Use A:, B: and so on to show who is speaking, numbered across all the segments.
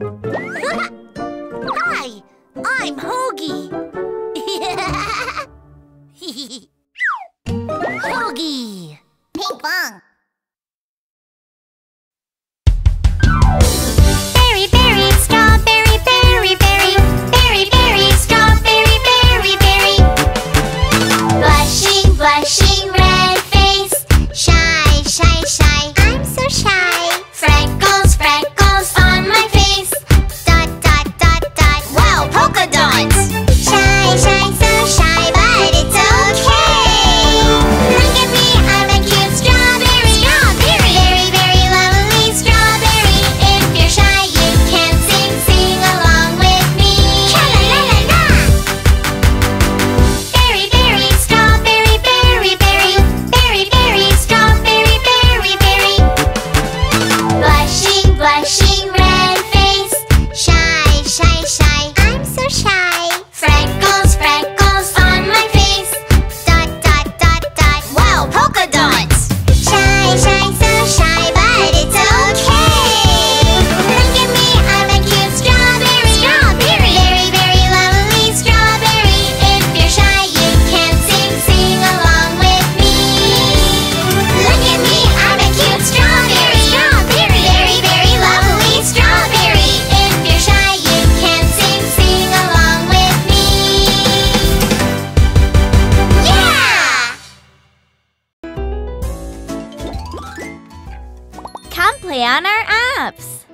A: Hi, I'm Hoagie. Hoagie.
B: Ping pong.
C: play on our apps.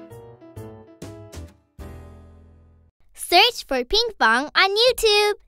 C: Search for Ping Pong on YouTube.